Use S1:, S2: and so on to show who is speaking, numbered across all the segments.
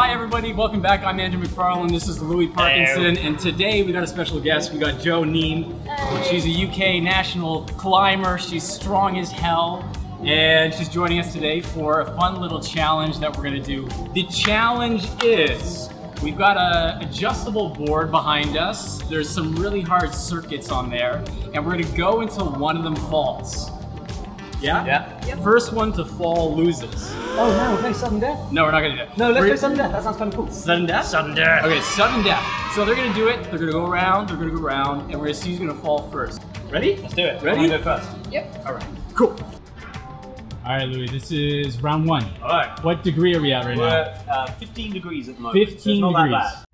S1: Hi, everybody. Welcome back. I'm Andrew MacFarlane. This is Louis Parkinson, and today we got a special guest. We got Jo Neame. She's a UK national climber. She's strong as hell, and she's joining us today for a fun little challenge that we're gonna do. The challenge is we've got a adjustable board behind us. There's some really hard circuits on there, and we're gonna go until one of them falls. Yeah?
S2: Yeah.
S1: First one to fall loses.
S2: Oh no, we're sudden death.
S1: No, we're not gonna do that.
S2: No, let's
S1: We're-
S2: play sudden death. That sounds kind of cool.
S1: Sudden death?
S2: Sudden death.
S1: Okay, sudden death. So they're gonna do it, they're gonna go around, they're gonna go around, and we're gonna see who's gonna fall first. Ready?
S2: Let's do it.
S1: Ready?
S2: I'm gonna go first. Yep.
S1: Alright, cool.
S3: All right, Louis, this is round one.
S2: All right.
S3: What degree are we at right
S2: We're
S3: now?
S2: at uh, 15 degrees at the moment. so
S3: 15
S2: it's not
S3: degrees.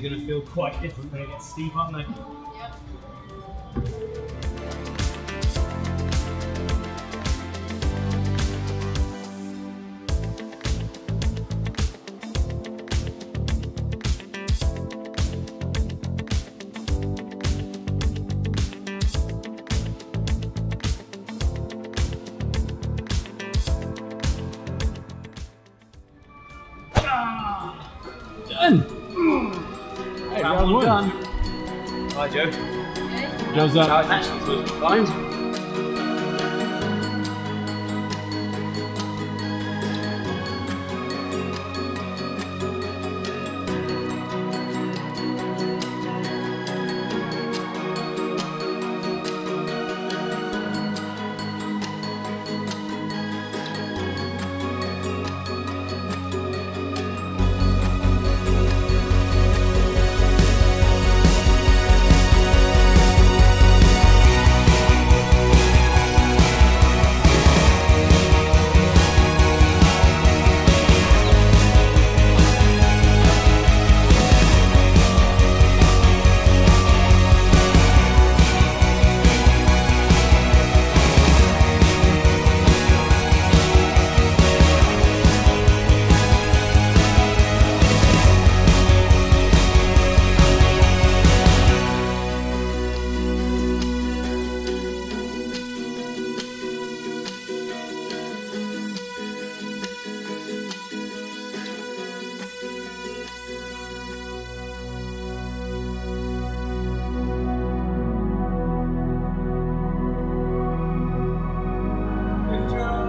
S2: Are going to feel quite different when it gets steep, aren't they?
S3: Done.
S2: Done. Hi,
S3: Jo.
S2: Jo's
S3: up.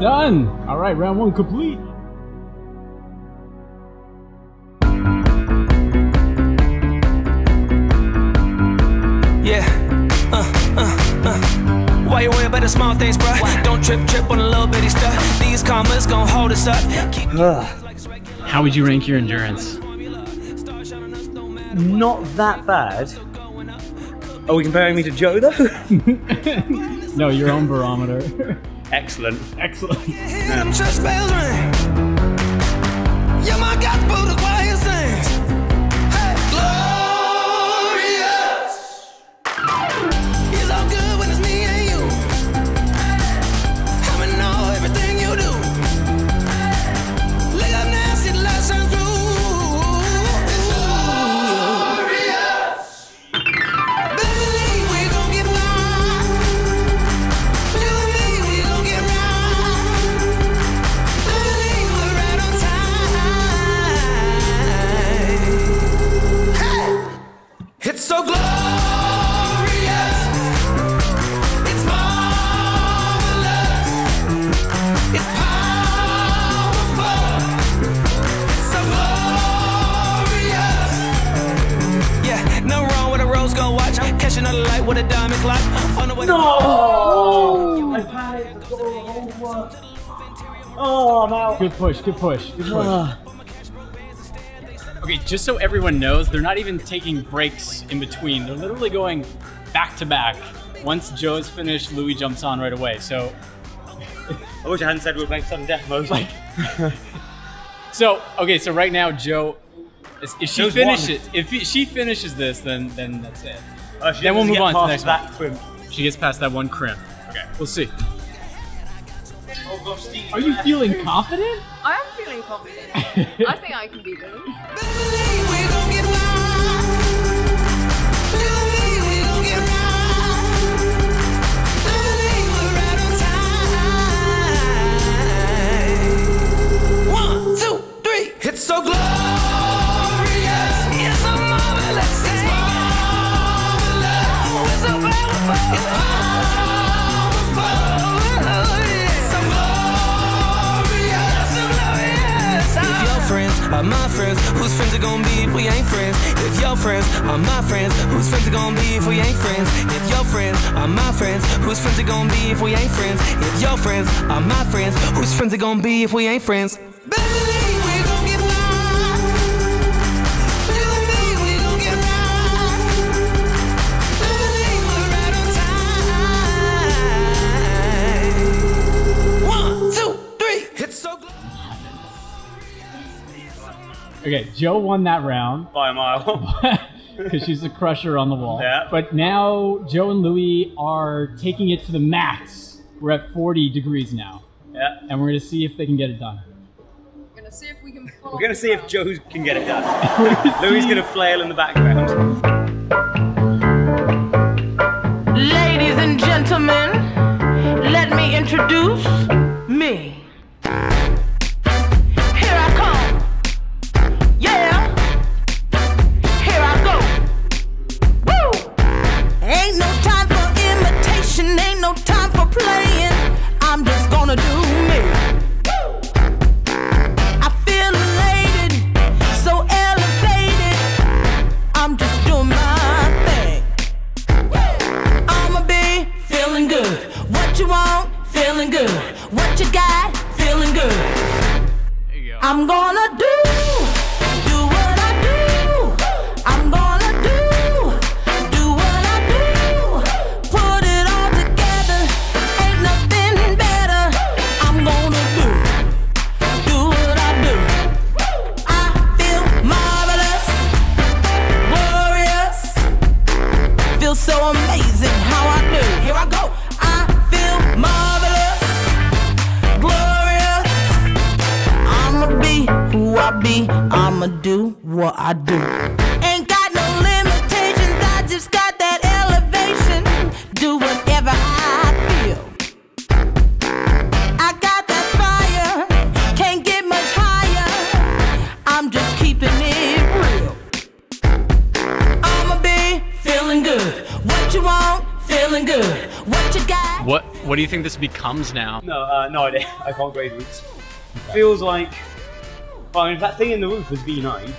S3: Done. All right, round one complete.
S4: Yeah. Uh, uh, uh. Why you worry about the small things, bruh? Don't trip, trip on the little bitty stuff. These commas gon' hold us up. Keep
S1: How would you rank your endurance?
S2: Not that bad. Are we comparing me to Jo though?
S3: No, your own barometer.
S2: Excellent.
S3: Excellent.
S4: him, church bells ring. Yeah, flashing out the light with a diamond clock. On the way to-
S2: Oh! I panicked. Oh, I'm out.
S3: Good push, good push, good push.
S2: Ah.
S1: Okay, just so everyone knows, they're not even taking breaks in between. They're literally going back to back. Once Jo's finished, Louis jumps on right away. So,
S2: I wish I hadn't said we were playing sudden death mode. Like,
S1: so okay, so right now, Jo, if if she
S2: Jo's
S1: finishes, if she finishes this, then then that's it.
S2: Uh, she
S1: Then we'll move
S2: get
S1: on to the next
S2: that crimp.
S1: She gets past that one crimp. Okay, we'll see.
S3: Are you feeling confident?
S5: I am feeling confident. I think I can beat them.
S4: Believe we gon' get right. Believe we gon' get right. Believe we're right on time. One, two, three. It's so glorious. Are my friends, whose friends are gonna be if we ain't friends? If your friends are my friends, whose friends are gonna be if we ain't friends? If your friends are my friends, whose friends are gonna be if we ain't friends? If your friends are my friends, whose friends are gonna be if we ain't friends?
S3: Okay, Jo won that round
S2: By a mile.
S3: because she's the crusher on the wall.
S2: Yeah.
S3: But now Jo and Louie are taking it to the max. We're at 40 degrees now,
S2: yeah.
S3: and we're gonna see if they can get it done.
S5: We're gonna see if we can. Pull
S2: We're gonna see if Jo can get it done. Louis gonna flail in the background.
S6: Ladies and gentlemen, let me introduce me. What you want? Feeling good. What you got? What What do you
S1: think this becomes now?
S2: No, uh, no idea. I can't grade roots. Feels like. Well, I mean, if that thing in the roof was V9. It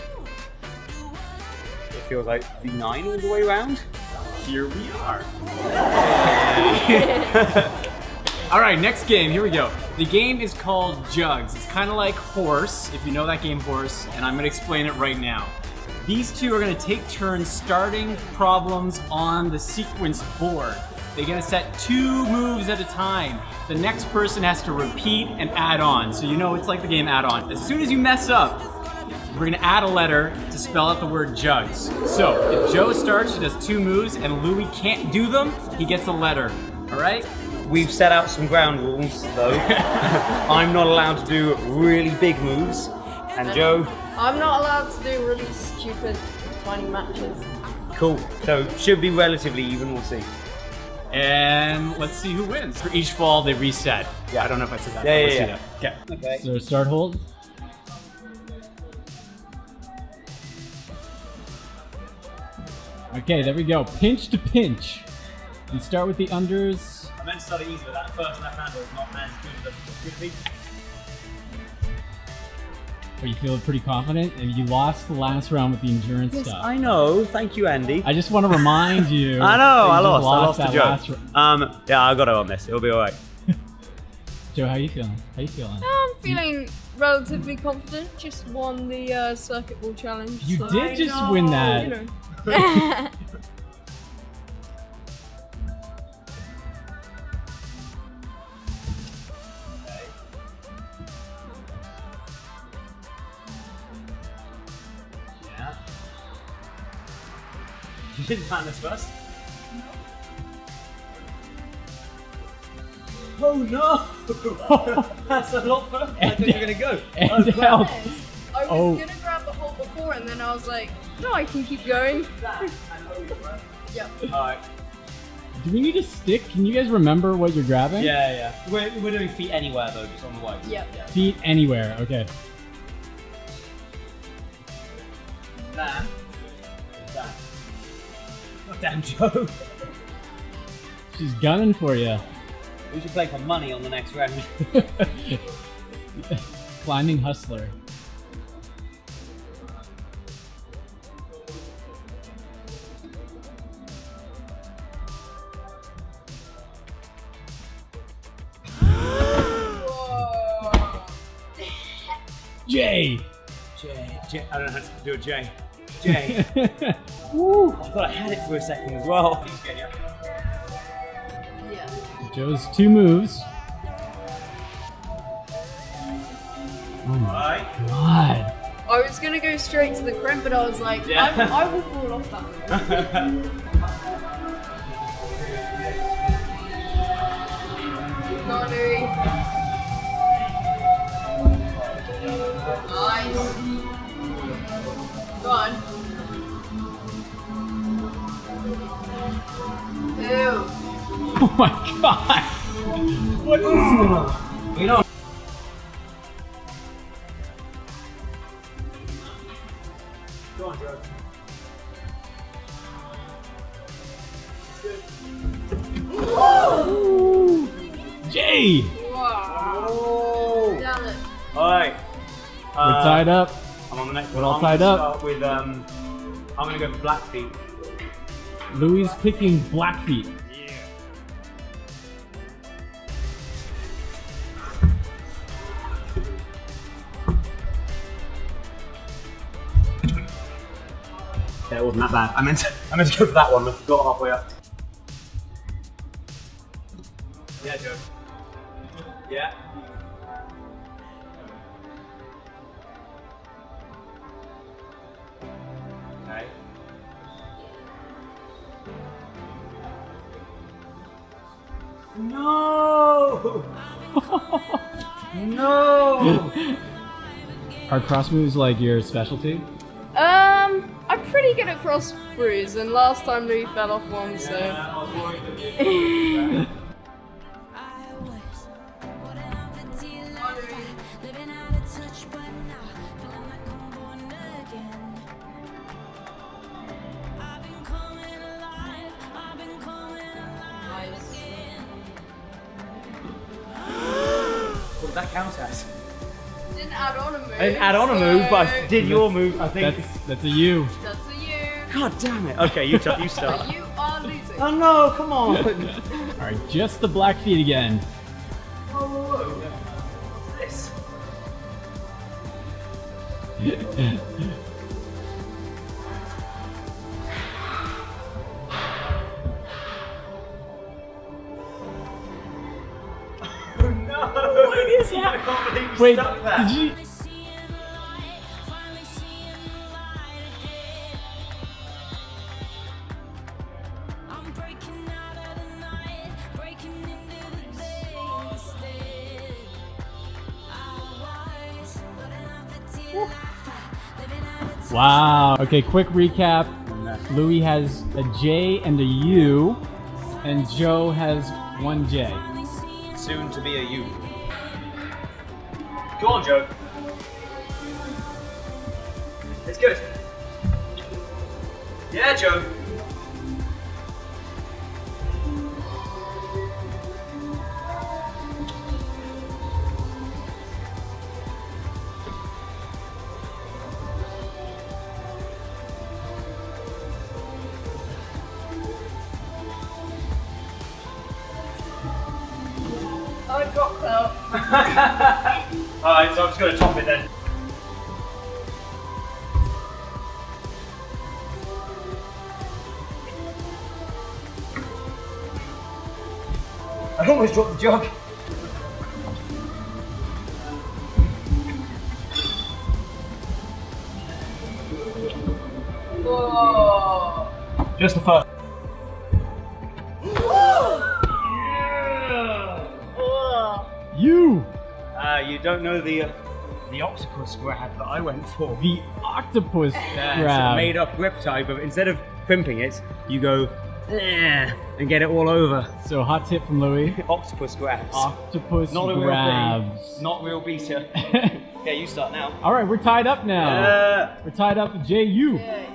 S2: feels like V9 all the way around.
S1: Here we are. All right, next game. Here we go. The game is called Jugs. It's kind of like Horse, if you know that game Horse, and I'm going to explain it right now. These two are going to take turns starting problems on the sequence board. They're to set two moves at a time. The next person has to repeat and add on. So you know it's like the game add on. As soon as you mess up, we're gonna add a letter to spell out the word jugs. So if Jo starts, she does two moves, and Louis can't do them, he gets a letter. All right?
S2: We've set out some ground rules, though. I'm not allowed to do really big moves. And Jo,
S5: I'm not allowed to do really stupid tiny matches.
S2: cool. So should be relatively even. We'll see.
S1: And let's see who wins. For each fall, they reset. Yeah, I don't know if I said that.
S2: Yeah,
S1: Let's
S2: yeah, yeah.
S1: that. Okay.
S2: Okay.
S3: So start hold. Okay, there we go. Pinch to pinch. We start with the unders.
S2: I meant to start it easy, but that first left hander is not as good as it could be.
S1: Are you feeling pretty confident? And you lost the last round with the endurance
S2: Yes,
S1: stuff.
S2: I know. Thank you, Andy.
S1: I just want to remind you.
S2: I know. I
S1: just
S2: lost. I lost
S1: that
S2: the
S1: last
S2: joke.
S1: ra-
S2: Um, yeah, I got it on this. It'll be all right.
S1: Jo, how are you feeling? How are you feeling?
S5: I'm feeling relatively confident. Just won the uh, circuit ball challenge.
S1: You
S5: so,
S1: did just win that.
S5: You know.
S2: didn't find this first? Oh no! That's a lot further than I think you're gonna go.
S1: And
S2: Oh, crap.
S5: I was
S1: Oh.
S5: gonna grab the hole before, and then I was like, no, I can keep going. Yep.
S2: Alright.
S1: Do we need a stick? Can you guys remember what you're grabbing?
S2: Yeah, yeah. We're, we're doing feet anywhere though, just on the way.
S5: Yep.
S2: Yeah.
S1: Feet anywhere. Okay.
S2: That. That. Damn, Jo.
S1: She's gunning for you.
S2: We should play for money on the next round.
S1: Climbing hustler. Jay.
S2: J, J. I don't know how to do a J. J. Woo! I thought I had it for a second as well.
S5: Yeah.
S1: Jo's two moves. Oh my
S2: Alright.
S1: god.
S5: I was gonna go straight to the crimp, but I was like,
S2: Yeah.
S5: I, I will fall off that. Come
S1: Oh my god. What is this?
S2: you know. Go on, Jo.
S1: Jay.
S5: Wow.
S2: Oh!
S5: Damn it.
S2: Alright.
S1: We're tied up.
S2: I'm on the next
S1: We're
S2: one.
S1: all
S2: I'm
S1: tied up.
S2: Start with um. I'm gonna go for Blackfeet.
S1: Louis picking Blackfeet.
S2: It wasn't that bad. I meant to, I meant to go for that one. I got halfway up. Yeah, Jo. Yeah. Okay. No! no!
S1: Are cross moves like your specialty?
S5: Um, I'm pretty good at cross brews, and last time Louis fell off one, so.
S2: What did that count as?
S5: Didn't add on a move.
S2: I didn't add on a move, but I did your move, I think.
S1: That's that's a U.
S5: That's a you.
S2: God damn it. Okay, you, t- you start.
S5: You are losing.
S2: oh no, come on.
S1: All right, just the Blackfeet again.
S2: Whoa, whoa, whoa. What's this? Oh no! What is that? I can't believe you
S1: Wait,
S2: stuck that.
S1: did you? Wow. Okay, quick recap. Louis has a J and a U, and Jo has one J.
S2: Soon to be a U. Go on, Jo. It's good. Yeah,
S5: Jo.
S2: Alright, so I'm just gonna top it then. I almost dropped the jug.
S5: Whoa.
S2: Just the first.
S3: You
S2: don't know the uh, the octopus grab that I went for.
S3: the octopus
S2: Yeah, it's
S3: grab.
S2: a made up grip type, but instead of crimping it, you go "Eh," and get it all over.
S3: So hot tip from Louis.
S2: Octopus grabs.
S3: Octopus
S2: Not a real
S3: grabs.
S2: thing. Not real beta. okay, you start now.
S3: All right, we're tied up now.
S2: Uh,
S3: We're tied up with JU.
S5: Yay.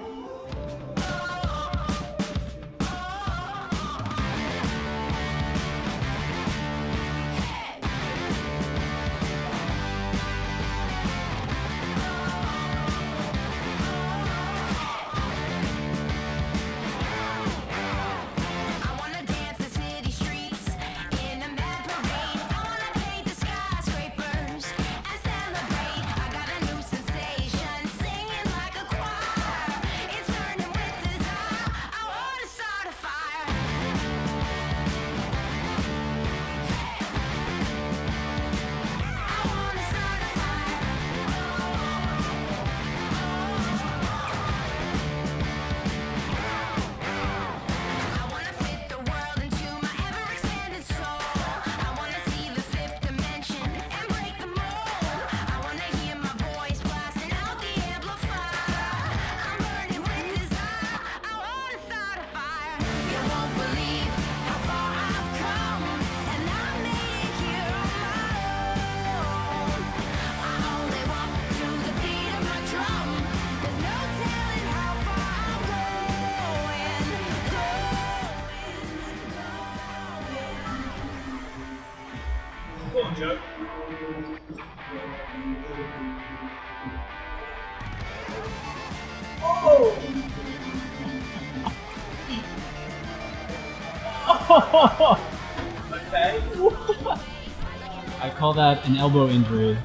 S3: Call that an elbow injury.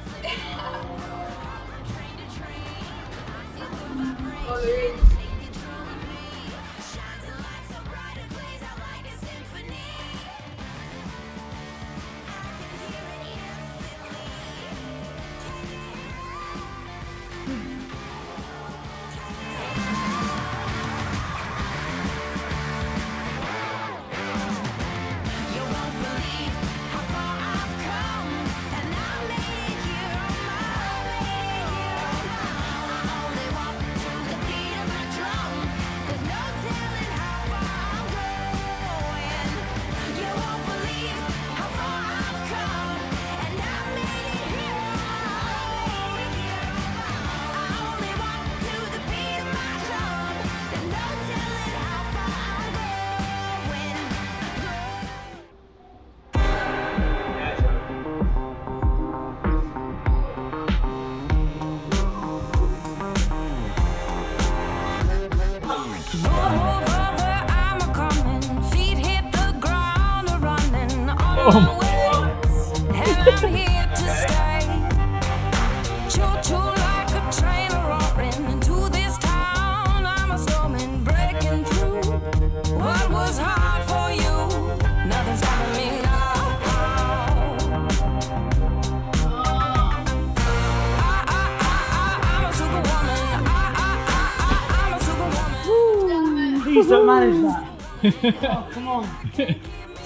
S2: Please don't manage that. oh, come on.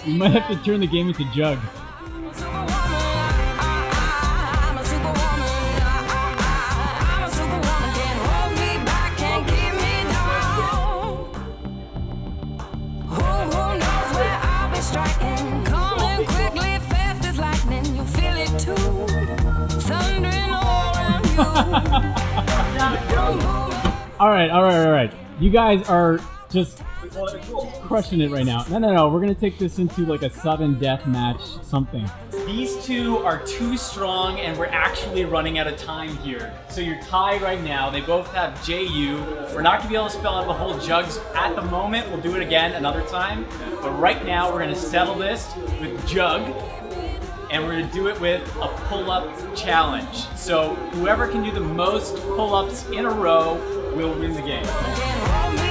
S3: You might have to turn the game into jug.
S7: Superwoman, I, I, I'm a superwoman. I, I, I'm a superwoman. Can't hold me back, can't keep me down. Who, who knows where I'll be striking? Coming quickly, fast as lightning. You feel it too, thundering all around you.
S3: All right, all right, all right. You guys are just crushing it right now. No, no, no. We're gonna take this into like a sudden death match, something.
S1: These two are too strong, and we're actually running out of time here. So you're tied right now. They both have JU. We're not gonna be able to spell out the whole jugs at the moment. We'll do it again another time. But right now, we're gonna settle this with Jug. and we're gonna do it with a pull-up challenge. So whoever can do the most pull-ups in a row will win the game.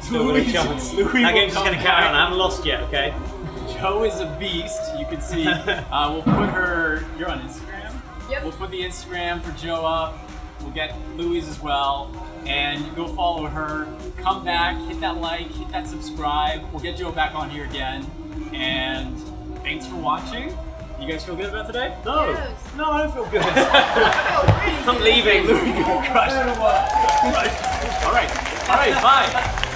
S2: Still got a chance.
S1: Louis
S2: that game's just gonna carry on. I haven't lost yet, okay?
S1: Jo is a beast. You can see. uh, we'll put her. You're on Instagram.
S5: Yep.
S1: We'll put the Instagram for Jo up. We'll get Louise as well, and you go follow her. Come back, hit that like, hit that subscribe. We'll get Jo back on here again. And thanks for watching. You guys feel good about today?
S2: No.
S5: Yes.
S2: No, I don't feel good. I'm leaving.
S1: Crush. All right. All right. Bye.